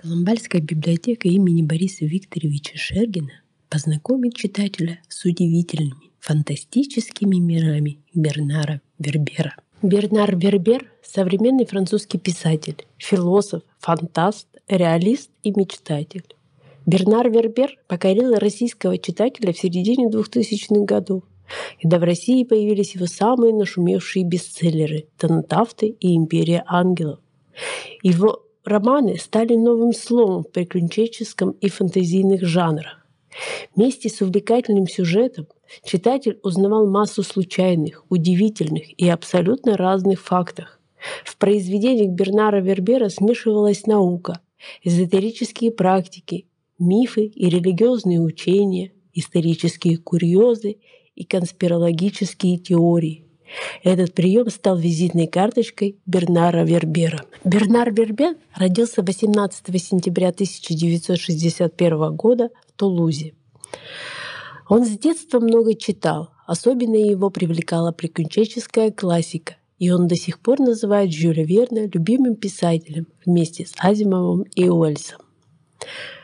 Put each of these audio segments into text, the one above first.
Соломбальская библиотека имени Бориса Викторовича Шергина познакомит читателя с удивительными, фантастическими мирами Бернара Вербера. Бернар Вербер – современный французский писатель, философ, фантаст, реалист и мечтатель. Бернар Вербер покорил российского читателя в середине 2000-х годов, когда в России появились его самые нашумевшие бестселлеры «Танатавты» и «Империя ангелов». Его романы стали новым словом в приключенческом и фантазийных жанрах. Вместе с увлекательным сюжетом читатель узнавал массу случайных, удивительных и абсолютно разных фактов. В произведениях Бернара Вербера смешивалась наука, эзотерические практики, мифы и религиозные учения, исторические курьезы и конспирологические теории. Этот прием стал визитной карточкой Бернара Вербера. Бернар Вербер родился 18 сентября 1961 года в Тулузе. Он с детства много читал, особенно его привлекала приключенческая классика, и он до сих пор называет Жюля Верна любимым писателем вместе с Азимовым и Уэльсом.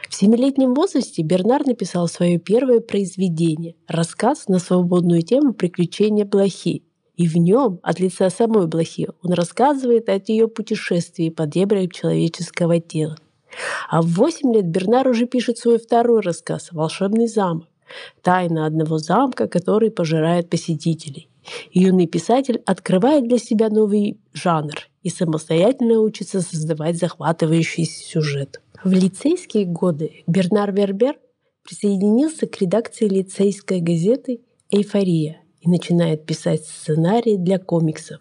В семилетнем возрасте Бернар написал свое первое произведение – рассказ на свободную тему «Приключения Блохи», и в нем от лица самой блохи он рассказывает о ее путешествии по дебрям человеческого тела. А в 8 лет Бернар уже пишет свой второй рассказ «Волшебный замок». Тайна одного замка, который пожирает посетителей. Юный писатель открывает для себя новый жанр и самостоятельно учится создавать захватывающий сюжет. В лицейские годы Бернар Вербер присоединился к редакции лицейской газеты «Эйфория», начинает писать сценарии для комиксов.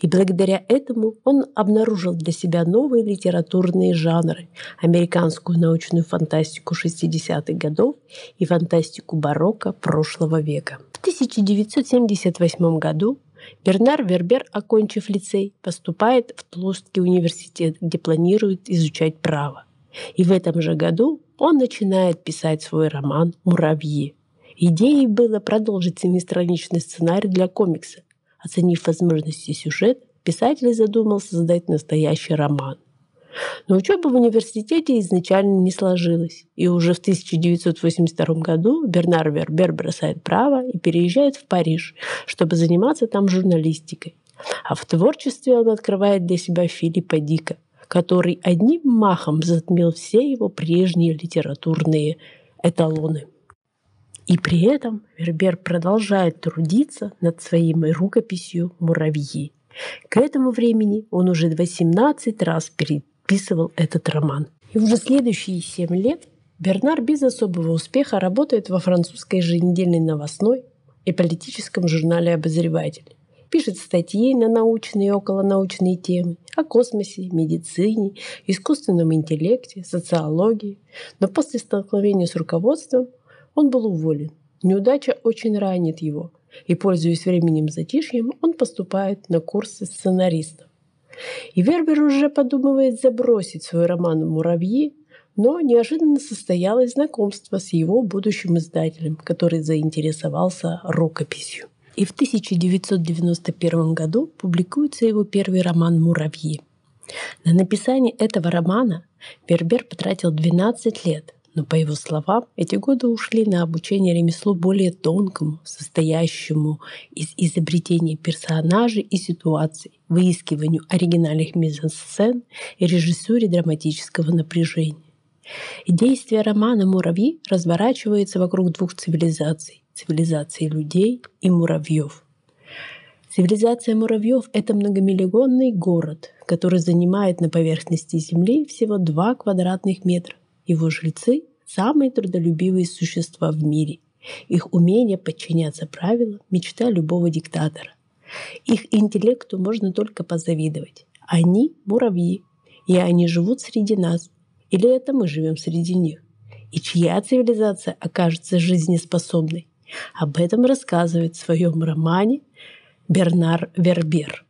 И благодаря этому он обнаружил для себя новые литературные жанры – американскую научную фантастику 60-х годов и фантастику барокко прошлого века. В 1978 году Бернар Вербер, окончив лицей, поступает в Тулузский университет, где планирует изучать право. И в этом же году он начинает писать свой роман «Муравьи», Идеей было продолжить семистраничный сценарий для комикса. Оценив возможности сюжета, писатель задумал создать настоящий роман. Но учеба в университете изначально не сложилась, и уже в 1982 году Бернар Вербер бросает право и переезжает в Париж, чтобы заниматься там журналистикой. А в творчестве он открывает для себя Филиппа Дика, который одним махом затмил все его прежние литературные эталоны. И при этом Вербер продолжает трудиться над своей рукописью «Муравьи». К этому времени он уже 18 раз переписывал этот роман. И уже следующие 7 лет Бернар без особого успеха работает во французской еженедельной новостной и политическом журнале «Обозреватель». Пишет статьи на научные и околонаучные темы о космосе, медицине, искусственном интеллекте, социологии. Но после столкновения с руководством он был уволен. Неудача очень ранит его, и, пользуясь временем затишьем, он поступает на курсы сценаристов. И Вербер уже подумывает забросить свой роман «Муравьи», но неожиданно состоялось знакомство с его будущим издателем, который заинтересовался рукописью. И в 1991 году публикуется его первый роман «Муравьи». На написание этого романа Вербер потратил 12 лет – но, по его словам, эти годы ушли на обучение ремеслу более тонкому, состоящему из изобретения персонажей и ситуаций, выискиванию оригинальных мизансцен и режиссуре драматического напряжения. Действие романа «Муравьи» разворачивается вокруг двух цивилизаций — цивилизации людей и муравьев. Цивилизация муравьев — это многомиллионный город, который занимает на поверхности Земли всего 2 квадратных метра его жильцы – самые трудолюбивые существа в мире. Их умение подчиняться правилам – мечта любого диктатора. Их интеллекту можно только позавидовать. Они – муравьи, и они живут среди нас. Или это мы живем среди них? И чья цивилизация окажется жизнеспособной? Об этом рассказывает в своем романе Бернар Вербер.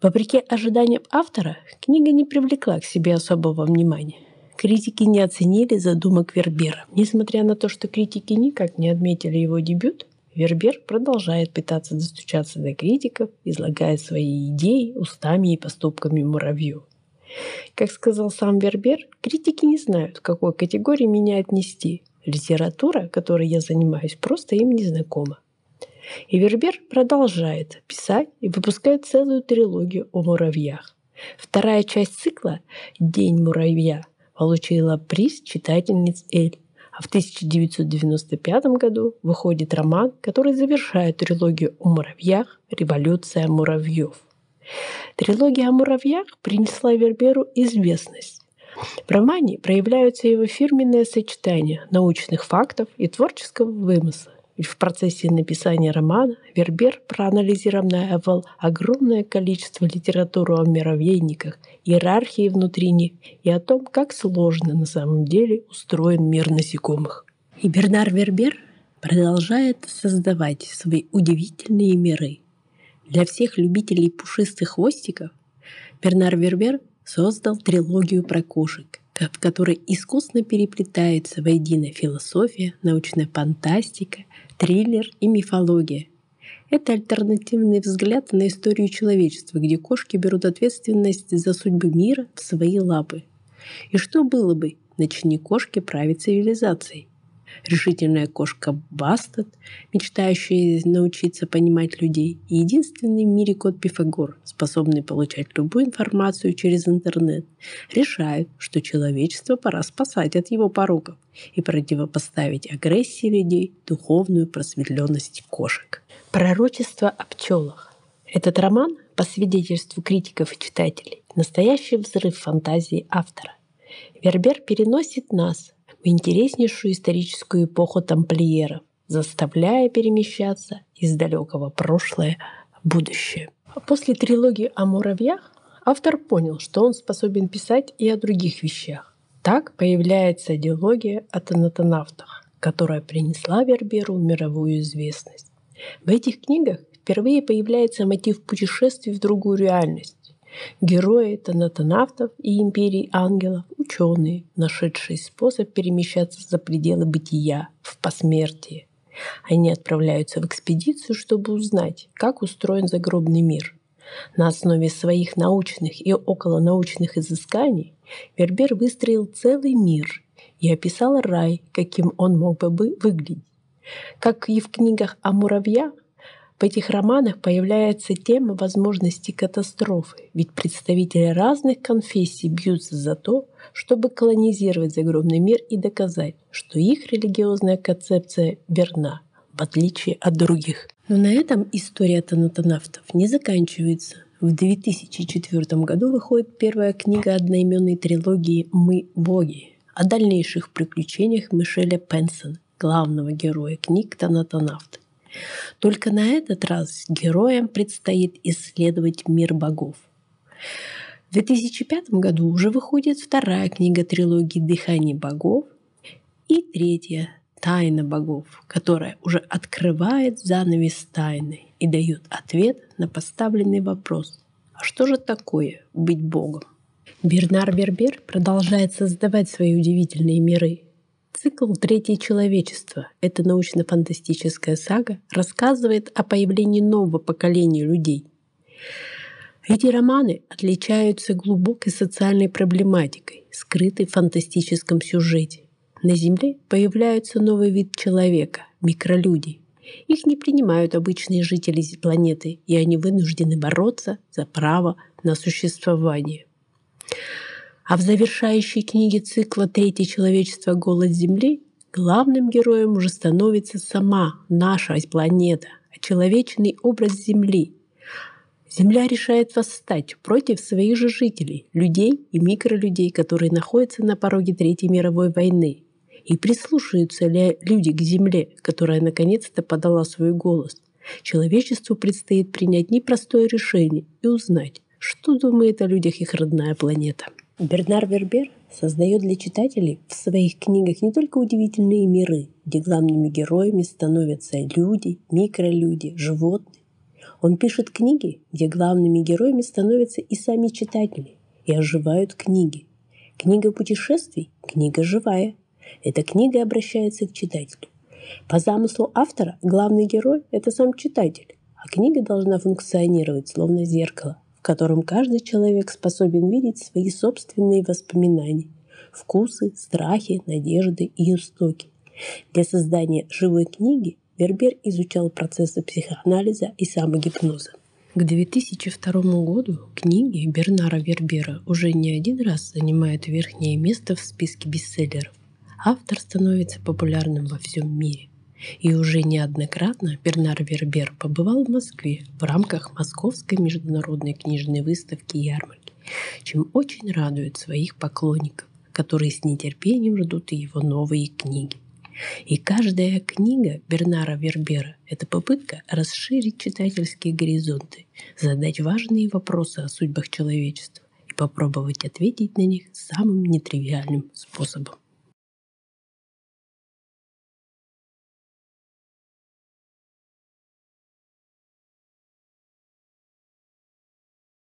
Вопреки ожиданиям автора, книга не привлекла к себе особого внимания. Критики не оценили задумок Вербера. Несмотря на то, что критики никак не отметили его дебют, Вербер продолжает пытаться достучаться до критиков, излагая свои идеи устами и поступками муравью. Как сказал сам Вербер, критики не знают, к какой категории меня отнести. Литература, которой я занимаюсь, просто им не знакома. И Вербер продолжает писать и выпускает целую трилогию о муравьях. Вторая часть цикла «День муравья» получила приз читательниц Эль. А в 1995 году выходит роман, который завершает трилогию о муравьях «Революция муравьев». Трилогия о муравьях принесла Верберу известность. В романе проявляются его фирменные сочетания научных фактов и творческого вымысла. В процессе написания романа Вербер проанализировал огромное количество литературы о муравейниках, иерархии внутри них и о том, как сложно на самом деле устроен мир насекомых. И Бернар Вербер продолжает создавать свои удивительные миры. Для всех любителей пушистых хвостиков Бернар Вербер создал трилогию про кошек, в которой искусно переплетаются воедино философия, научная фантастика, триллер и мифология. Это альтернативный взгляд на историю человечества, где кошки берут ответственность за судьбы мира в свои лапы. И что было бы, начни кошки править цивилизацией? Решительная кошка Бастет, мечтающая научиться понимать людей, и единственный в мире кот Пифагор, способный получать любую информацию через интернет, решают, что человечество пора спасать от его пороков и противопоставить агрессии людей духовную просветленность кошек. Пророчество о пчелах. Этот роман, по свидетельству критиков и читателей, настоящий взрыв фантазии автора. Вербер переносит нас в интереснейшую историческую эпоху тамплиеров, заставляя перемещаться из далекого прошлое в будущее. После трилогии о муравьях автор понял, что он способен писать и о других вещах. Так появляется диалогия о тонатонавтах, которая принесла Верберу мировую известность. В этих книгах впервые появляется мотив путешествий в другую реальность, Герои тонатонавтов и империи ангелов – ученые, нашедшие способ перемещаться за пределы бытия, в посмертие. Они отправляются в экспедицию, чтобы узнать, как устроен загробный мир. На основе своих научных и околонаучных изысканий Вербер выстроил целый мир и описал рай, каким он мог бы выглядеть. Как и в книгах о муравьях, в этих романах появляется тема возможности катастрофы, ведь представители разных конфессий бьются за то, чтобы колонизировать загробный мир и доказать, что их религиозная концепция верна, в отличие от других. Но на этом история тонатонавтов не заканчивается. В 2004 году выходит первая книга одноименной трилогии «Мы – боги» о дальнейших приключениях Мишеля Пенсона, главного героя книг «Тонатонавты». Только на этот раз героям предстоит исследовать мир богов. В 2005 году уже выходит вторая книга трилогии «Дыхание богов» и третья «Тайна богов», которая уже открывает занавес тайны и дает ответ на поставленный вопрос «А что же такое быть богом?» Бернар Бербер продолжает создавать свои удивительные миры, Цикл «Третье человечество» — это научно-фантастическая сага, рассказывает о появлении нового поколения людей. Эти романы отличаются глубокой социальной проблематикой, скрытой в фантастическом сюжете. На Земле появляется новый вид человека — микролюди. Их не принимают обычные жители планеты, и они вынуждены бороться за право на существование. А в завершающей книге цикла «Третье человечество. Голод Земли» главным героем уже становится сама наша планета, очеловеченный образ Земли. Земля решает восстать против своих же жителей, людей и микролюдей, которые находятся на пороге Третьей мировой войны. И прислушаются ли люди к Земле, которая наконец-то подала свой голос. Человечеству предстоит принять непростое решение и узнать, что думает о людях их родная планета. Бернар Вербер создает для читателей в своих книгах не только удивительные миры, где главными героями становятся люди, микролюди, животные. Он пишет книги, где главными героями становятся и сами читатели, и оживают книги. Книга путешествий – книга живая. Эта книга обращается к читателю. По замыслу автора главный герой – это сам читатель, а книга должна функционировать словно зеркало, в котором каждый человек способен видеть свои собственные воспоминания, вкусы, страхи, надежды и истоки. Для создания живой книги Вербер изучал процессы психоанализа и самогипноза. К 2002 году книги Бернара Вербера уже не один раз занимают верхнее место в списке бестселлеров. Автор становится популярным во всем мире. И уже неоднократно Бернар Вербер побывал в Москве в рамках Московской международной книжной выставки ярмарки, чем очень радует своих поклонников, которые с нетерпением ждут его новые книги. И каждая книга Бернара Вербера – это попытка расширить читательские горизонты, задать важные вопросы о судьбах человечества и попробовать ответить на них самым нетривиальным способом.